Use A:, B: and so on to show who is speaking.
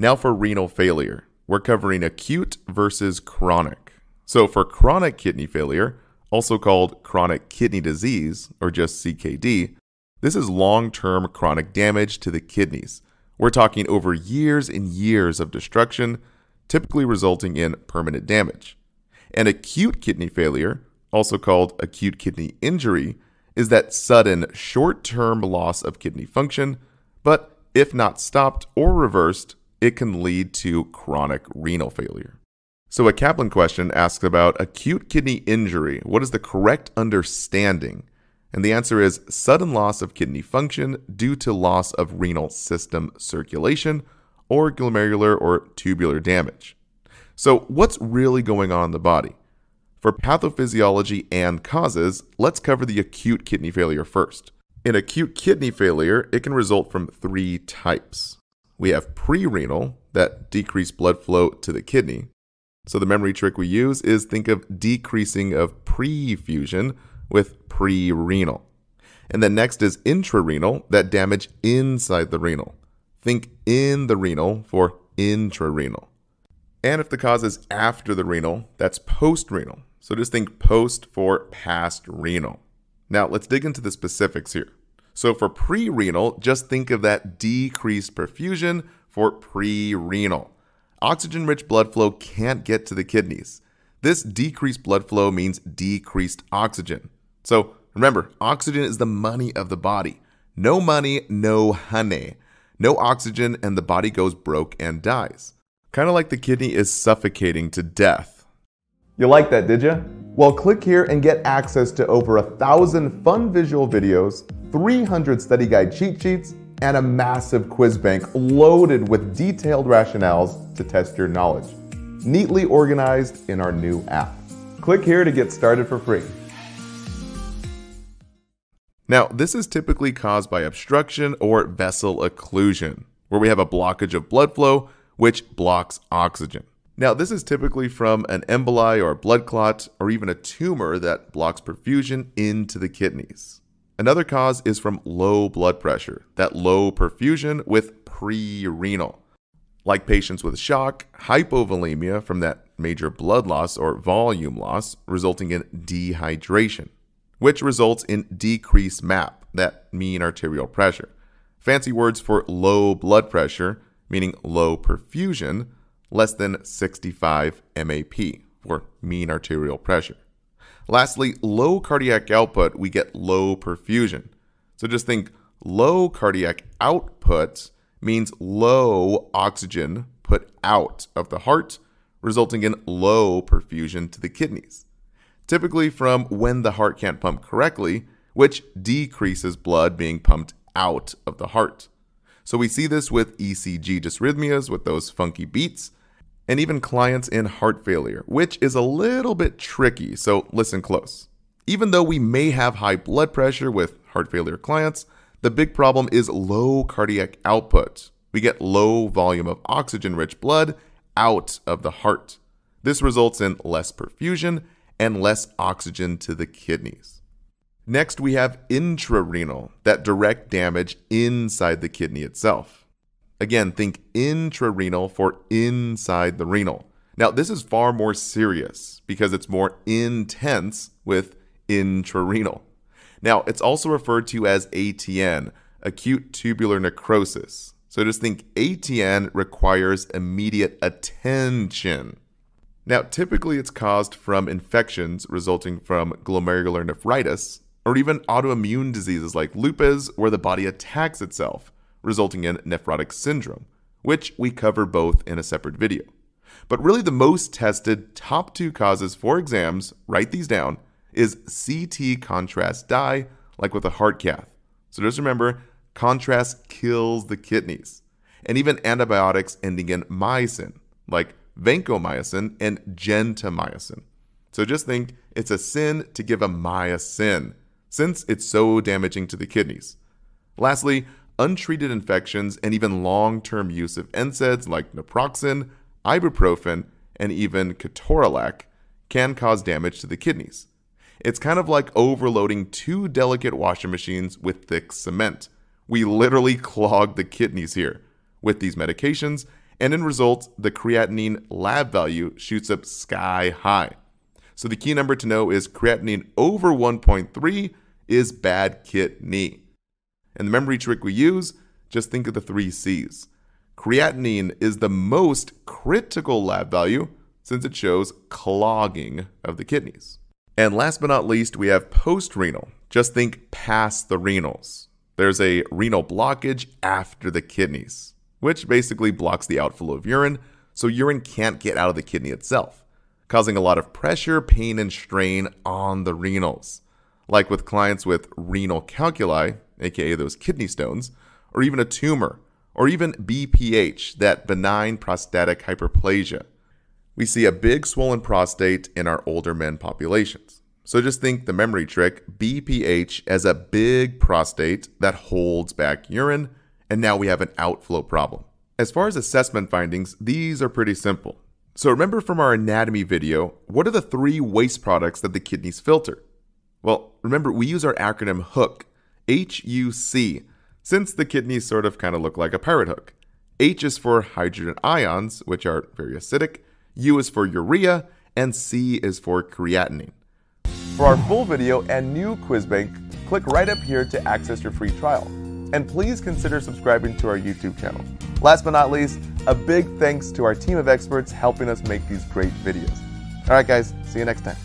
A: Now for renal failure. We're covering acute versus chronic. So for chronic kidney failure, also called chronic kidney disease or just CKD, this is long term chronic damage to the kidneys. We're talking over years and years of destruction, typically resulting in permanent damage. And acute kidney failure, also called acute kidney injury, is that sudden short term loss of kidney function, but if not stopped or reversed, it can lead to chronic renal failure. So, a Kaplan question asks about acute kidney injury. What is the correct understanding? And the answer is sudden loss of kidney function due to loss of renal system circulation or glomerular or tubular damage. So, what's really going on in the body? For pathophysiology and causes, let's cover the acute kidney failure first. In acute kidney failure, it can result from three types. We have pre-renal, that decrease blood flow to the kidney. So the memory trick we use is think of decreasing of prefusion with pre-renal. And then next is intrarenal, that damage inside the renal. Think in the renal for intrarenal. And if the cause is after the renal, that's post-renal. So just think post for past renal. Now let's dig into the specifics here. So for pre-renal, just think of that decreased perfusion for pre-renal. Oxygen-rich blood flow can't get to the kidneys. This decreased blood flow means decreased oxygen. So remember, oxygen is the money of the body. No money, no honey. No oxygen, and the body goes broke and dies. Kind of like the kidney is suffocating to death.
B: You like that, did you? Well, click here and get access to over a thousand fun visual videos, 300 study guide cheat sheets, and a massive quiz bank loaded with detailed rationales to test your knowledge, neatly organized in our new app. Click here to get started for free.
A: Now, this is typically caused by obstruction or vessel occlusion, where we have a blockage of blood flow which blocks oxygen. Now, this is typically from an emboli or blood clot or even a tumor that blocks perfusion into the kidneys. Another cause is from low blood pressure, that low perfusion with pre-renal. Like patients with shock, hypovolemia from that major blood loss or volume loss resulting in dehydration, which results in decreased MAP, that mean arterial pressure. Fancy words for low blood pressure, meaning low perfusion, less than 65 MAP for mean arterial pressure. Lastly, low cardiac output, we get low perfusion. So just think low cardiac output means low oxygen put out of the heart, resulting in low perfusion to the kidneys. Typically from when the heart can't pump correctly, which decreases blood being pumped out of the heart. So we see this with ECG dysrhythmias with those funky beats, and even clients in heart failure, which is a little bit tricky, so listen close. Even though we may have high blood pressure with heart failure clients, the big problem is low cardiac output. We get low volume of oxygen rich blood out of the heart. This results in less perfusion and less oxygen to the kidneys. Next, we have intrarenal, that direct damage inside the kidney itself. Again, think intrarenal for inside the renal. Now, this is far more serious because it's more intense with intrarenal. Now, it's also referred to as ATN, acute tubular necrosis. So just think ATN requires immediate attention. Now, typically it's caused from infections resulting from glomerular nephritis or even autoimmune diseases like lupus, where the body attacks itself resulting in nephrotic syndrome, which we cover both in a separate video. But really, the most tested top two causes for exams, write these down, is CT contrast dye, like with a heart cath. So just remember, contrast kills the kidneys. And even antibiotics ending in mycin, like vancomycin and gentamicin. So just think it's a sin to give a mycin, since it's so damaging to the kidneys. Lastly, untreated infections, and even long term use of NSAIDs like naproxen, ibuprofen, and even ketorolac can cause damage to the kidneys. It's kind of like overloading two delicate washing machines with thick cement. We literally clog the kidneys here with these medications, And in results, the creatinine lab value shoots up sky high. So the key number to know is creatinine over 1.3 is bad kidney. And the memory trick we use, just think of the three C's. Creatinine is the most critical lab value since it shows clogging of the kidneys. And last but not least, we have post-renal. Just think past the renals. There's a renal blockage after the kidneys, which basically blocks the outflow of urine, so urine can't get out of the kidney itself causing a lot of pressure, pain, and strain on the renals. Like with clients with renal calculi, aka those kidney stones, or even a tumor, or even BPH, that benign prostatic hyperplasia. We see a big swollen prostate in our older men populations. So just think the memory trick BPH as a big prostate that holds back urine, and now we have an outflow problem. As far as assessment findings, these are pretty simple. So remember from our anatomy video, what are the three waste products that the kidneys filter? Well, remember we use our acronym HOOK, H-U-C, since the kidneys sort of kind of look like a pirate hook. H is for hydrogen ions, which are very acidic, U is for urea, and C is for creatinine.
B: For our full video and new quiz bank, click right up here to access your free trial. And please consider subscribing to our YouTube channel. Last but not least, a big thanks to our team of experts helping us make these great videos. All right, guys, see you next time.